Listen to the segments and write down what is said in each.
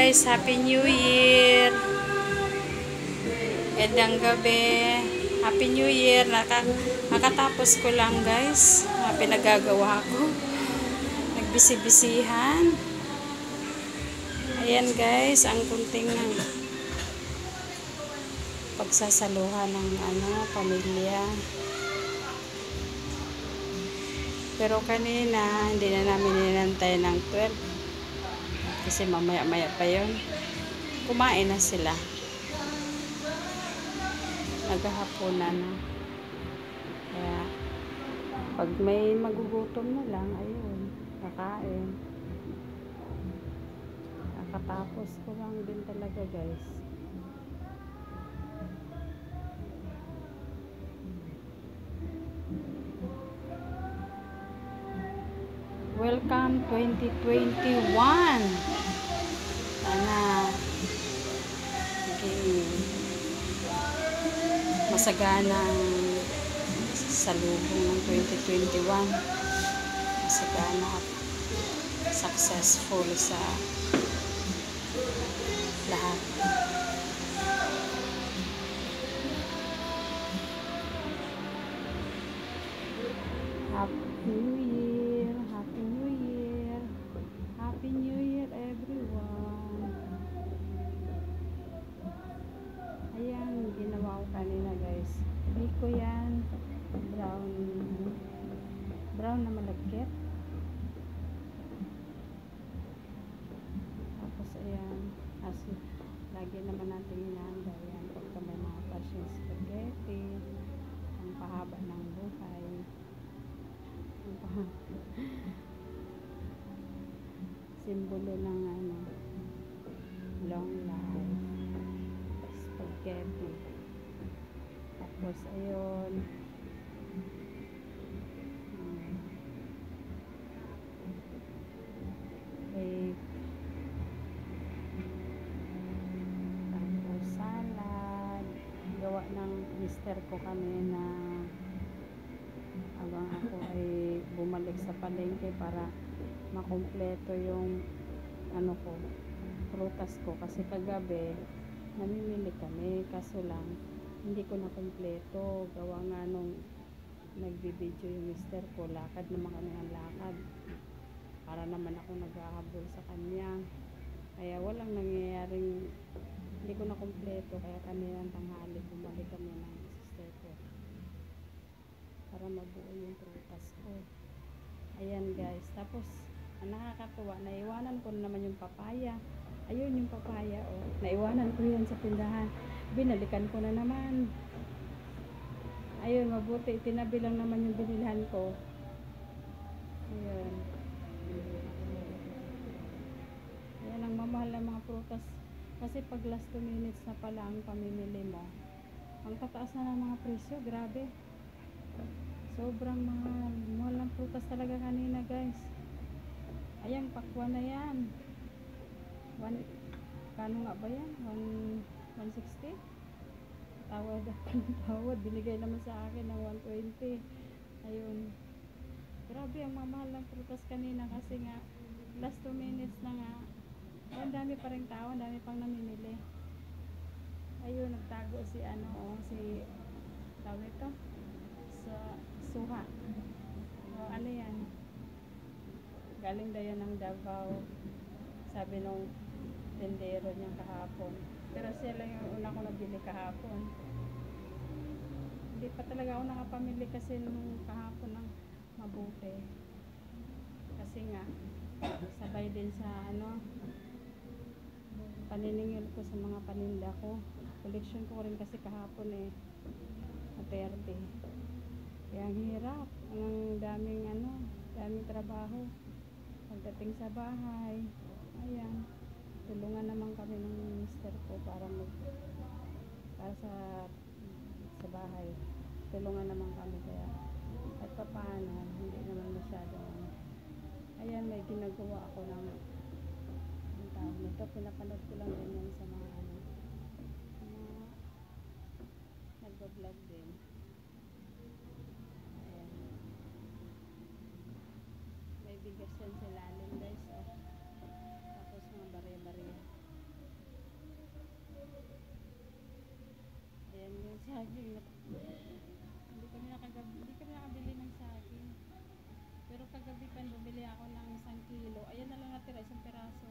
guys, Happy New Year. Gandang gabi. Happy New Year. Naka, nakatapos ko lang guys. Mga pinagagawa ko. Nagbisi-bisihan. Ayan guys, ang kunting ng pagsasaluhan ng ano, pamilya. Pero kanina, hindi na namin ninantay ng 12. Kasi mamaya-maya pa yun. Kumain na sila. Naghahaponan na. Kaya, pag may magugutom na lang, ayun, kakain. Nakatapos ko lang din talaga guys. Welcome 2021. Sana okay, masagana ang salubong ng 2021. Masagana at successful sa guys. Biko yan. Brown. Brown na malagkit. Tapos ayan. As lagi naman natin inaanda yan. Pagka may mga passion spaghetti. Ang pahaba ng buhay. Ang pahaba. Simbolo ng ano. Long life. Spaghetti. Tapos ayun. Hmm. Cake. Tapos salad. Gawa ng mister ko kanina. Habang ako ay bumalik sa palengke para makumpleto yung ano ko, prutas ko. Kasi kagabi, namimili kami. Kaso lang, hindi ko na kumpleto. Gawa nga nung nagbibideo yung mister ko, lakad naman kami lakad. Para naman ako naghahabol sa kanya. Kaya walang nangyayaring hindi ko na kumpleto. Kaya kaninang tanghali, bumalik kami ng sister ko. Para mabuo yung prutas ko. Ayan guys. Tapos, ang nakakatuwa, naiwanan ko na naman yung papaya. Ayun yung papaya, oh. Naiwanan ko yan sa tindahan. Binalikan ko na naman. Ayun, mabuti. Tinabi lang naman yung binilhan ko. Ayun. Ayan ang mamahal ng mga prutas. Kasi pag last 2 minutes na pala ang pamimili mo, ang tataas na ng mga presyo. Grabe. Sobrang mahal. Mahal ng prutas talaga kanina, guys. Ayan, pakwa na yan. One, kano nga ba yan? One, 160? Tawad tawad. Binigay naman sa akin ng 120. Ayun. Grabe ang mamahal ng prutas kanina kasi nga last 2 minutes na nga. Oh, ang dami pa rin tao, dami pang namimili. Ayun, nagtago si ano, oh, si tawag ito sa suha. O, ano yan? Galing daw yan ng Davao. Sabi nung tendero niya kahapon. Pero siya lang yung una ko nabili kahapon. Hindi pa talaga ako nakapamili kasi nung kahapon ng mabuti. Kasi nga, sabay din sa ano, paniningil ko sa mga paninda ko. Collection ko rin kasi kahapon eh. Materte. Kaya ang hirap. Ang daming ano, daming trabaho. Pagdating sa bahay, ayan, tulungan naman kami ng mister ko para mag para sa sa bahay. Tulungan naman kami kaya at paano, hindi naman masyadong ayan, may ginagawa ako ng ang tawag nito, pinapanood ko lang din sa mga ano mga nagbablog din. Ayan. May bigas yan sa lalim guys. Saging. Hindi kami nakagabi, hindi kami nakabili ng saging. Pero kagabi pa bumili ako ng isang kilo. Ayan na lang natira, isang peraso.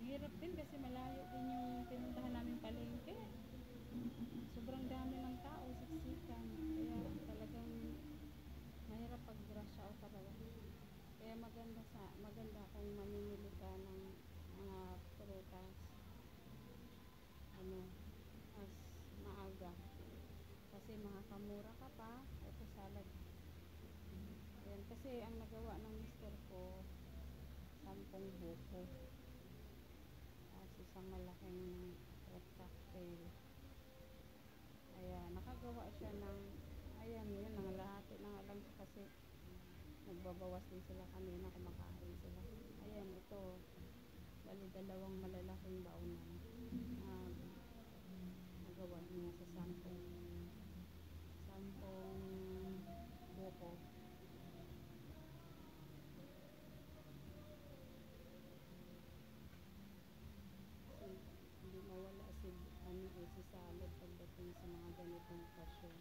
Hirap din kasi malayo din yung pinuntahan namin palengke. Sobrang dami ng tao, siksikan. Kaya talagang mahirap pag rush hour talaga. Kaya maganda sa maganda kung mamimili ka ng mga prutas ano as maaga. Kasi makakamura ka pa ito salad. Ayan, kasi ang nagawa ng mister ko sampung buko. Tapos isang malaking fruit cocktail. Ayan nakagawa siya ng ayan yun nangalahati na nga lang siya kasi nagbabawas din sila kanina kumakain sila. Ayan ito. Bali dalawang malalaking baunan um, nagawa niya sa sampung sampung buko kasi hindi mawala si ano eh, si salad pagdating sa mga ganitong okasyon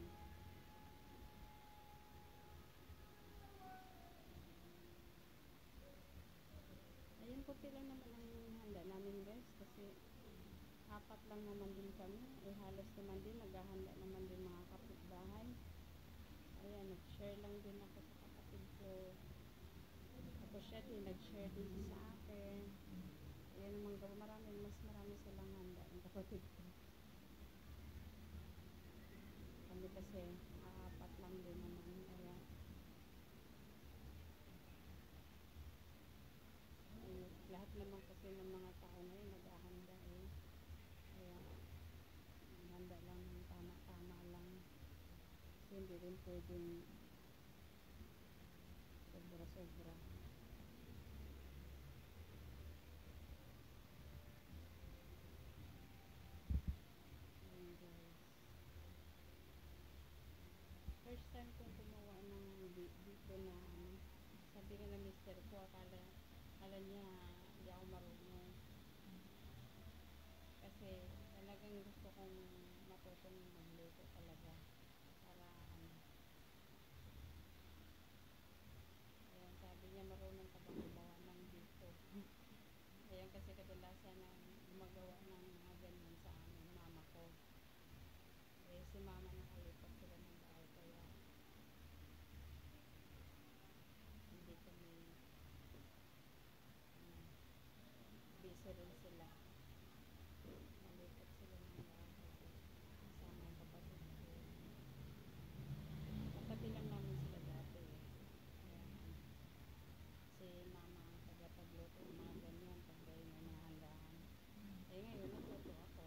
Kunti lang naman ang handa namin guys kasi apat lang naman din kami. Eh halos naman din, naghahanda naman din mga kapitbahay. Ayan, nag-share lang din ako sa kapatid ko. Tapos siya din, nag-share din sa akin. Ayan naman marami, mas marami silang handa ng kapatid ko. Kami kasi, apat lang din naman. Kaya, eh, lahat naman kasi ng mga tao ngayon naghahanda eh. Kaya, handa lang ng tama-tama lang. Kasi hindi rin pwedeng sobra-sobra. First time kong gumawa ng di- dito na sabi nga ng mister ko, akala, akala niya marunong. Kasi talagang gusto kong matutong magluto talaga. Para ano. Ayan, sabi niya marunong ka ba gumawa ng dito. Ayan kasi kadalasan na gumagawa ng mga ganyan sa amin, mama ko. Eh, si mama nakalipat sila ng bahay kaya hindi kami um, busy rin sila. Nalipat sila ng bahay kasama yung kapatid ko. Katabi lang namin sila dati eh. Kaya, si mama ang tagapagluto ng mga ganyan pag may mga handaan. Eh ngayon, nagluto ako.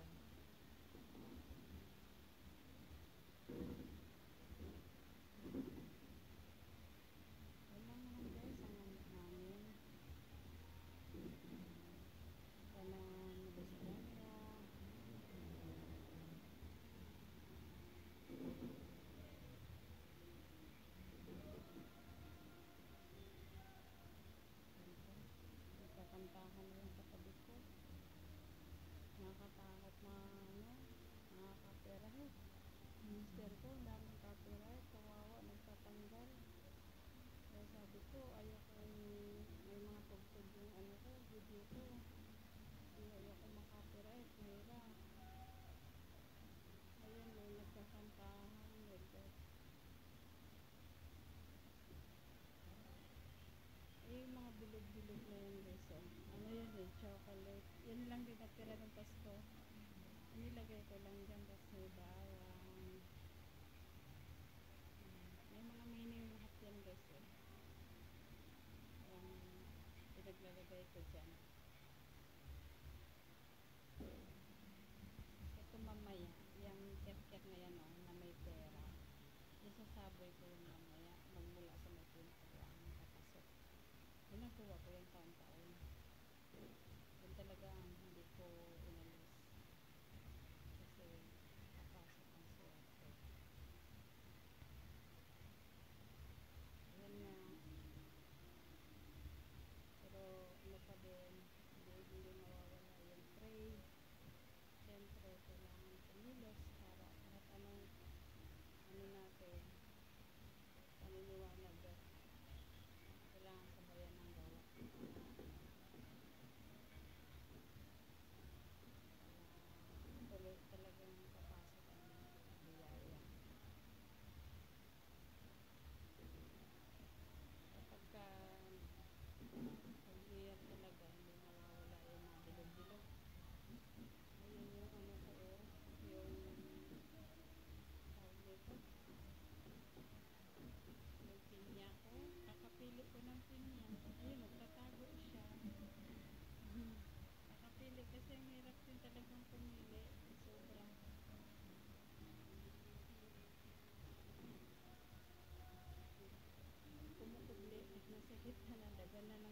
Yun lang naman guys, ang handa namin. Sana nagustuhan niya. Ganito. Nagkakantahan rin sa tabi ko. Nakakatakot na ano, nakaka-copyright. Mister ko, daming copyright, kawawa, nagtatanggal. Kaya sabi ko, ayoko may mga tugtog yung ano ko, video ko. Kaya ayoko makapiright, mahirap. Ayun, may nagkakantahan, nagkat. Eh, yung mga bilog-bilog na yun guys, oh. Ano yun eh, chocolate. Yan lang din natira ng Pasko. Nilagay ko lang dyan, tapos may bawang. May mga meaning lahat yan guys, eh. Yung pinaglalagay ko dyan. Ito mamaya, yung ket-ket na yan, oh, na may pera. Isasaboy ko yung mamaya, magmula sa may. Yun ang tuwa ko yung taon-taon. Yun talaga hindi ko ano natin, paniniwanag जैसे मेरे अपने टेलीफोन पर मिले सो बड़ा कुमुकुले अपना सहित थाना डगल ना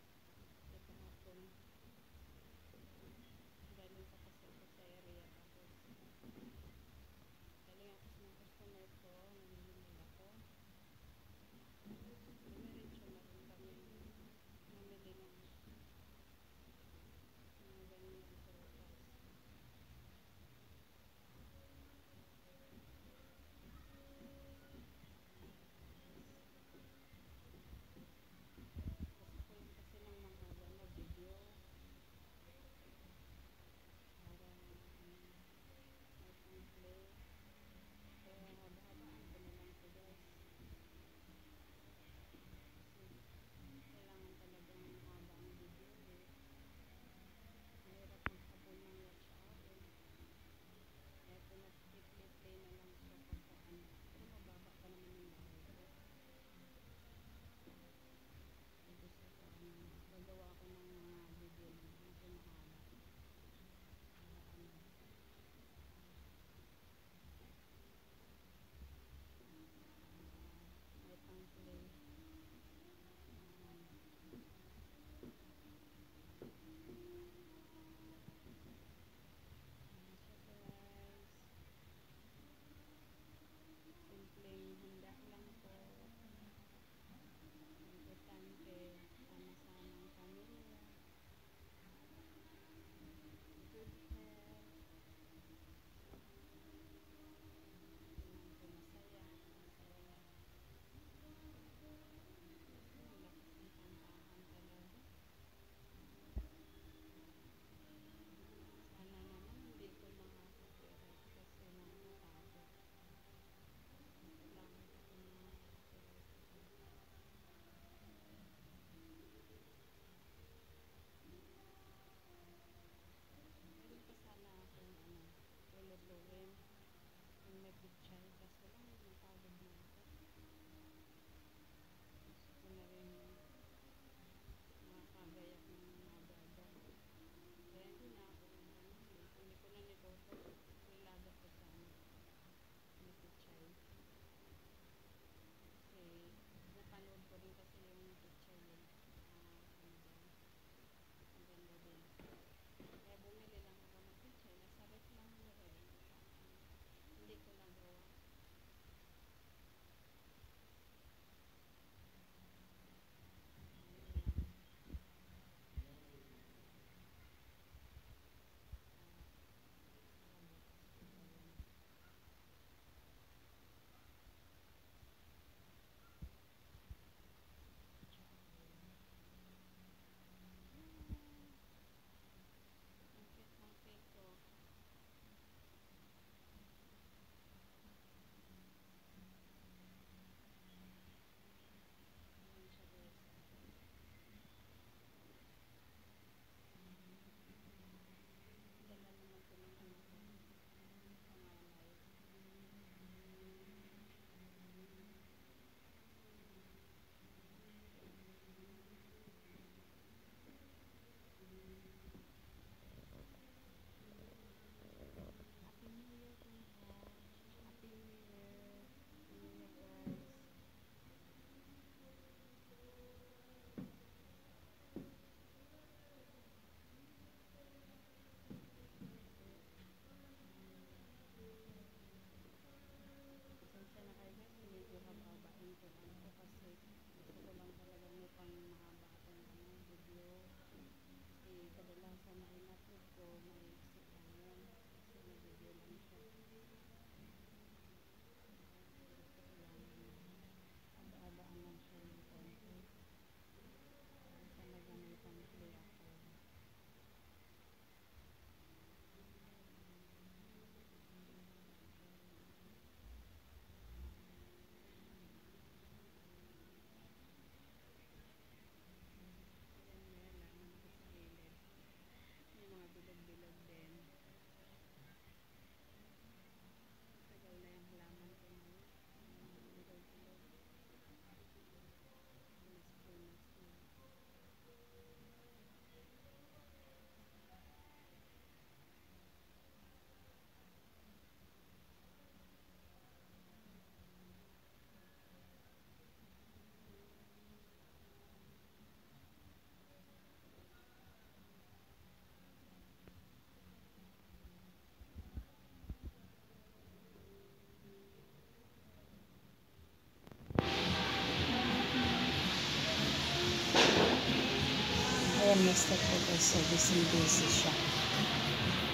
unexpected also gising busy siya.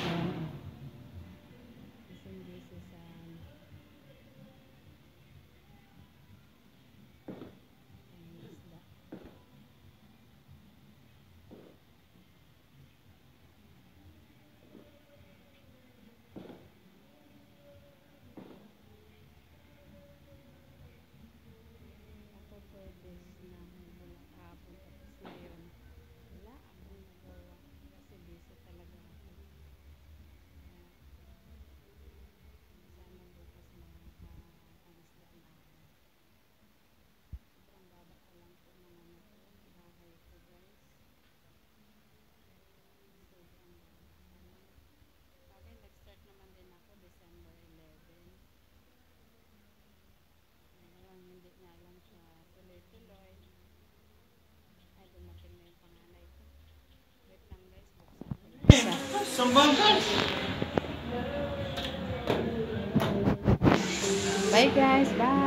Um, gising busy sa guys. Bye.